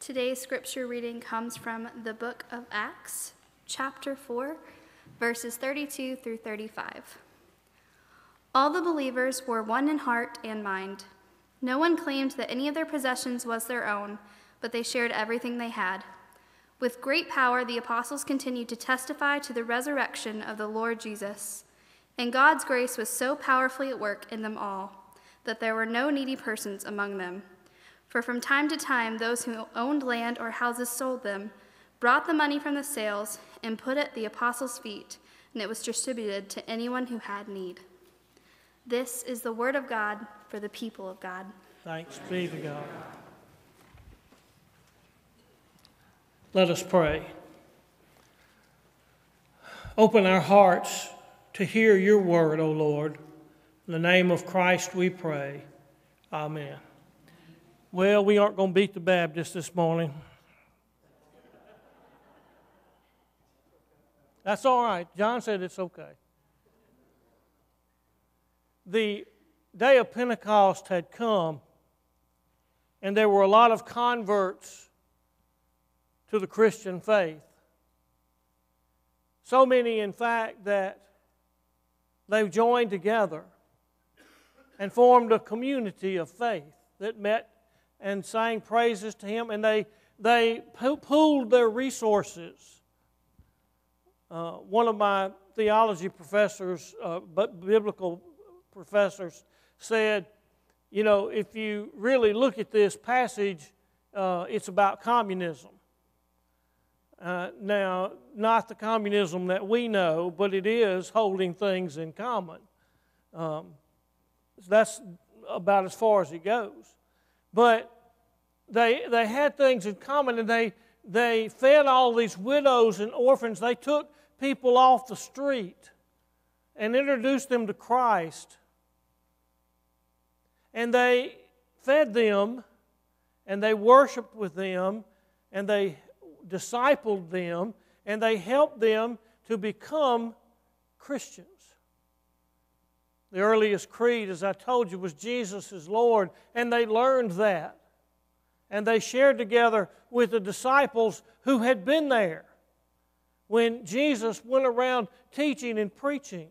Today's scripture reading comes from the book of Acts, chapter 4, verses 32 through 35. All the believers were one in heart and mind. No one claimed that any of their possessions was their own, but they shared everything they had. With great power, the apostles continued to testify to the resurrection of the Lord Jesus. And God's grace was so powerfully at work in them all that there were no needy persons among them. For from time to time, those who owned land or houses sold them, brought the money from the sales, and put it at the apostles' feet, and it was distributed to anyone who had need. This is the word of God for the people of God. Thanks be to God. Let us pray. Open our hearts to hear your word, O Lord. In the name of Christ we pray. Amen. Well, we aren't going to beat the Baptists this morning. That's all right. John said it's okay. The day of Pentecost had come, and there were a lot of converts to the Christian faith. So many, in fact, that they've joined together and formed a community of faith that met and sang praises to Him, and they, they pooled their resources. Uh, one of my theology professors, uh, biblical professors, said, you know, if you really look at this passage, uh, it's about communism. Uh, now, not the communism that we know, but it is holding things in common. Um, that's about as far as it goes. But they, they had things in common and they, they fed all these widows and orphans. They took people off the street and introduced them to Christ. And they fed them and they worshiped with them and they discipled them and they helped them to become Christians. The earliest creed, as I told you, was Jesus is Lord, and they learned that. And they shared together with the disciples who had been there when Jesus went around teaching and preaching.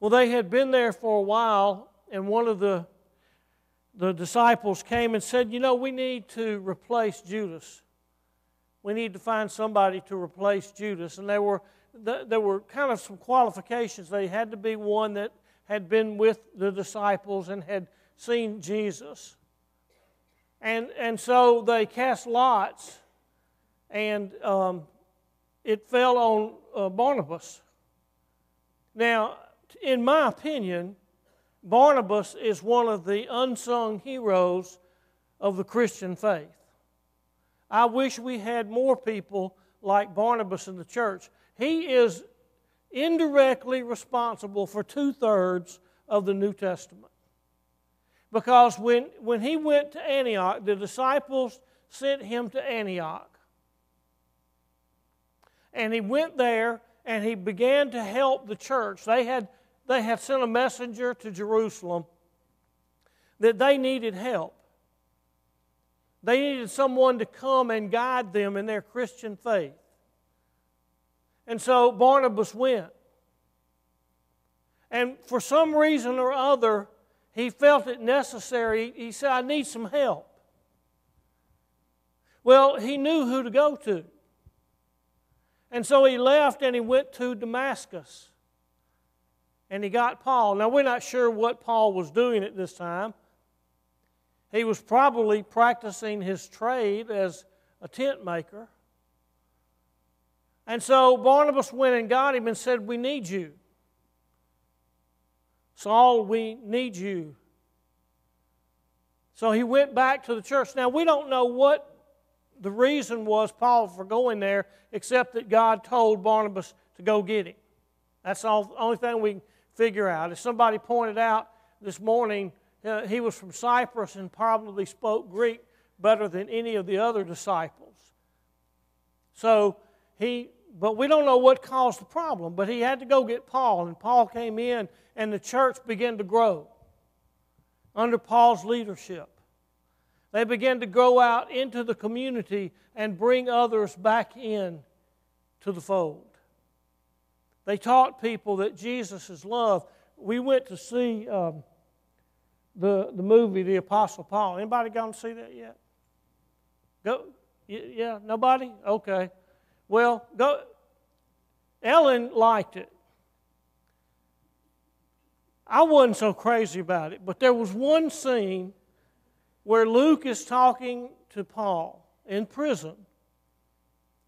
Well, they had been there for a while, and one of the the disciples came and said, You know, we need to replace Judas. We need to find somebody to replace Judas. And they were, there were kind of some qualifications. They had to be one that had been with the disciples and had seen Jesus. And, and so they cast lots, and um, it fell on uh, Barnabas. Now, in my opinion, Barnabas is one of the unsung heroes of the Christian faith. I wish we had more people like Barnabas in the church. He is indirectly responsible for two thirds of the New Testament. Because when, when he went to Antioch, the disciples sent him to Antioch. And he went there and he began to help the church. They had they had sent a messenger to Jerusalem that they needed help. They needed someone to come and guide them in their Christian faith. And so Barnabas went. And for some reason or other, he felt it necessary. He said, I need some help. Well, he knew who to go to. And so he left and he went to Damascus and he got Paul. Now, we're not sure what Paul was doing at this time. He was probably practicing his trade as a tent maker. And so Barnabas went and got him and said, We need you. Saul, we need you. So he went back to the church. Now, we don't know what the reason was, Paul, for going there, except that God told Barnabas to go get him. That's the only thing we can figure out. As somebody pointed out this morning, uh, he was from Cyprus and probably spoke Greek better than any of the other disciples. So he, but we don't know what caused the problem, but he had to go get Paul, and Paul came in, and the church began to grow under Paul's leadership. They began to go out into the community and bring others back in to the fold. They taught people that Jesus is love. We went to see um, the, the movie The Apostle Paul. Anybody gone to see that yet? Go, yeah, nobody? Okay. Well, go. Ellen liked it. I wasn't so crazy about it, but there was one scene where Luke is talking to Paul in prison.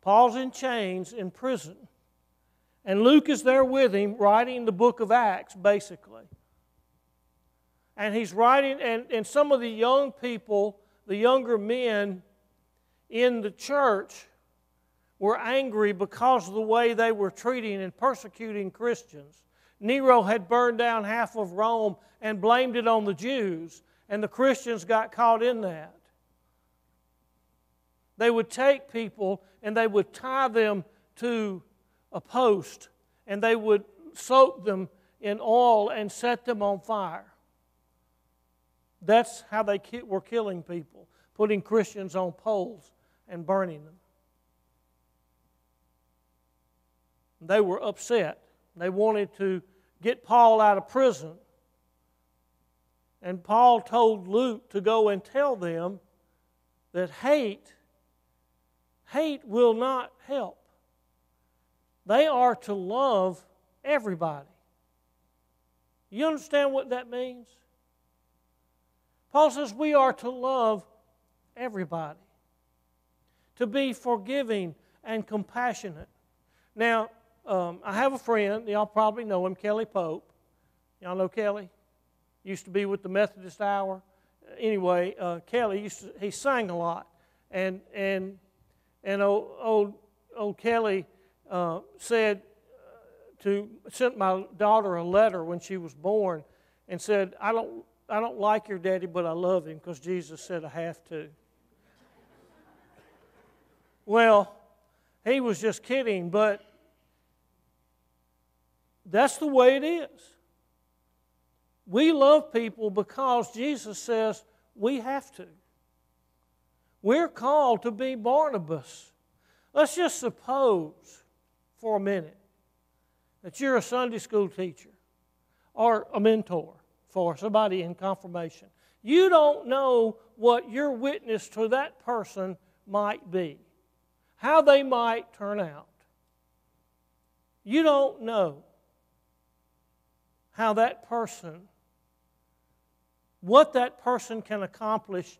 Paul's in chains in prison. And Luke is there with him, writing the book of Acts, basically. And he's writing, and, and some of the young people, the younger men in the church, were angry because of the way they were treating and persecuting Christians. Nero had burned down half of Rome and blamed it on the Jews, and the Christians got caught in that. They would take people and they would tie them to a post and they would soak them in oil and set them on fire. That's how they were killing people, putting Christians on poles and burning them. They were upset. They wanted to get Paul out of prison. And Paul told Luke to go and tell them that hate hate will not help. They are to love everybody. You understand what that means? Paul says we are to love everybody, to be forgiving and compassionate. Now, um, I have a friend, y'all probably know him, Kelly Pope. Y'all know Kelly? Used to be with the Methodist Hour. Anyway, uh, Kelly used to, he sang a lot, and and and old old, old Kelly uh, said uh, to sent my daughter a letter when she was born, and said, "I don't I don't like your daddy, but I love him because Jesus said I have to." well, he was just kidding, but that's the way it is. We love people because Jesus says we have to. We're called to be Barnabas. Let's just suppose for a minute that you're a Sunday school teacher or a mentor for somebody in confirmation. You don't know what your witness to that person might be, how they might turn out. You don't know how that person, what that person can accomplish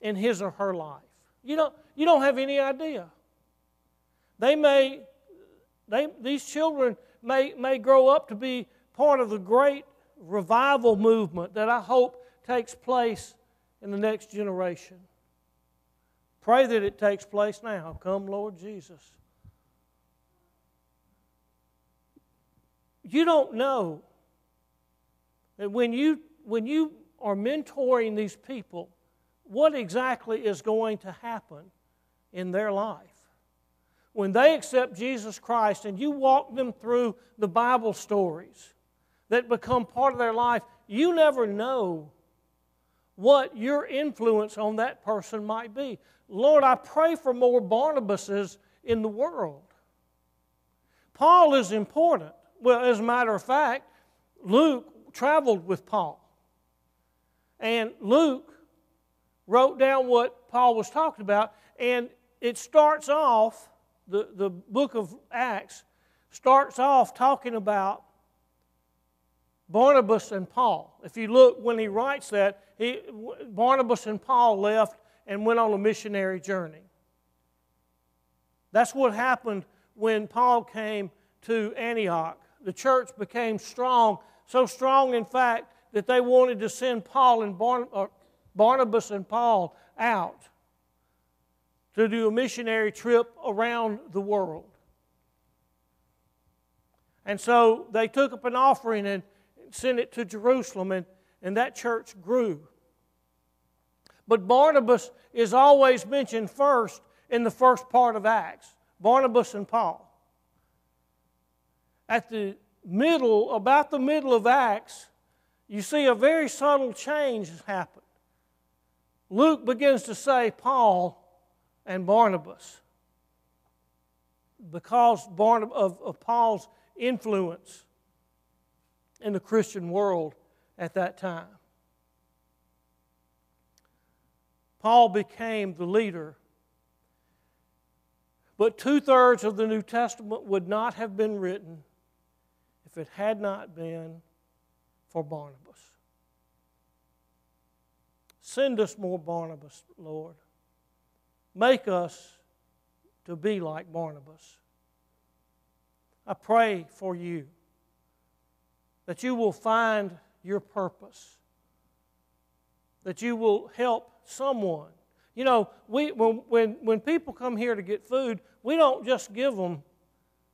in his or her life. You don't, you don't have any idea. They may, they, these children may, may grow up to be part of the great revival movement that I hope takes place in the next generation. Pray that it takes place now. Come, Lord Jesus. You don't know that when you, when you are mentoring these people, what exactly is going to happen in their life. When they accept Jesus Christ and you walk them through the Bible stories that become part of their life, you never know what your influence on that person might be. Lord, I pray for more Barnabases in the world. Paul is important. Well, as a matter of fact, Luke traveled with Paul. And Luke wrote down what Paul was talking about, and it starts off, the, the book of Acts starts off talking about Barnabas and Paul. If you look, when he writes that, he, Barnabas and Paul left and went on a missionary journey. That's what happened when Paul came to Antioch. The church became strong, so strong, in fact, that they wanted to send Paul and Barnabas, uh, Barnabas and Paul out to do a missionary trip around the world. And so they took up an offering and sent it to Jerusalem, and, and that church grew. But Barnabas is always mentioned first in the first part of Acts Barnabas and Paul. At the middle, about the middle of Acts, you see a very subtle change has happened. Luke begins to say Paul and Barnabas because of, of Paul's influence in the Christian world at that time. Paul became the leader. But two thirds of the New Testament would not have been written if it had not been for Barnabas. Send us more Barnabas, Lord. Make us to be like Barnabas. I pray for you that you will find your purpose, that you will help someone. You know, we, when, when, when people come here to get food, we don't just give them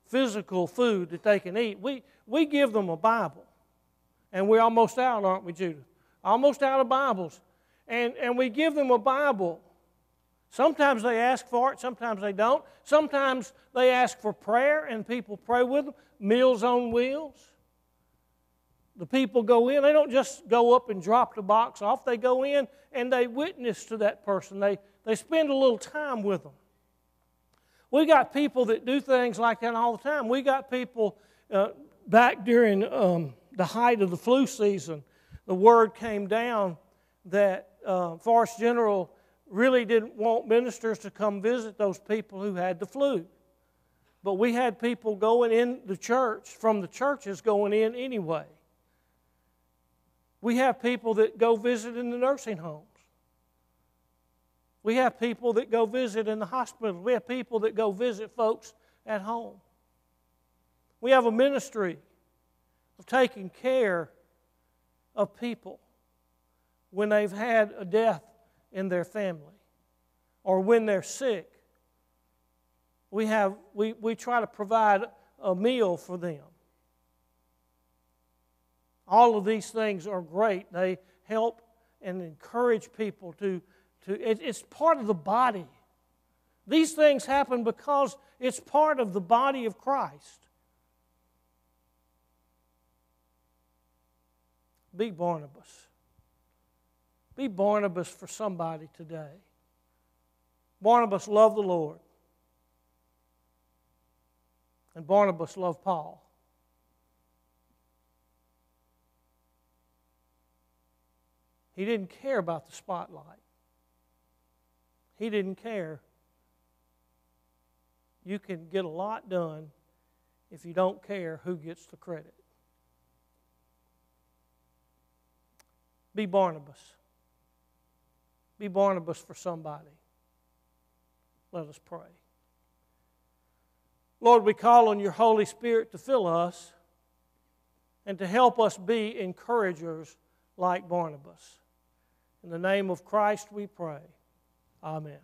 physical food that they can eat. We, we give them a Bible. And we're almost out, aren't we, Judith? Almost out of Bibles. And, and we give them a Bible. Sometimes they ask for it, sometimes they don't. Sometimes they ask for prayer, and people pray with them. Meals on wheels. The people go in, they don't just go up and drop the box off. They go in and they witness to that person. They, they spend a little time with them. We got people that do things like that all the time. We got people uh, back during um, the height of the flu season, the word came down that uh, Forrest General really didn't want ministers to come visit those people who had the flu. But we had people going in the church, from the churches going in anyway. We have people that go visit in the nursing homes. We have people that go visit in the hospitals. We have people that go visit folks at home. We have a ministry of taking care of people when they've had a death in their family or when they're sick. We, have, we, we try to provide a meal for them. All of these things are great. They help and encourage people to, to it, it's part of the body. These things happen because it's part of the body of Christ. Be Barnabas. Be Barnabas for somebody today. Barnabas loved the Lord. And Barnabas loved Paul. He didn't care about the spotlight. He didn't care. You can get a lot done if you don't care who gets the credit. Be Barnabas. Be Barnabas for somebody. Let us pray. Lord, we call on your Holy Spirit to fill us and to help us be encouragers like Barnabas. In the name of Christ we pray. Amen.